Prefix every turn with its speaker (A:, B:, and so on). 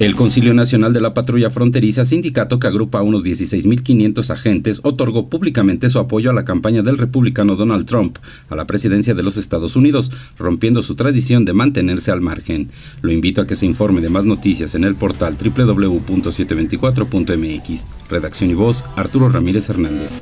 A: El Concilio Nacional de la Patrulla Fronteriza, sindicato que agrupa a unos 16.500 agentes, otorgó públicamente su apoyo a la campaña del republicano Donald Trump a la presidencia de los Estados Unidos, rompiendo su tradición de mantenerse al margen. Lo invito a que se informe de más noticias en el portal www.724.mx. Redacción y voz, Arturo Ramírez Hernández.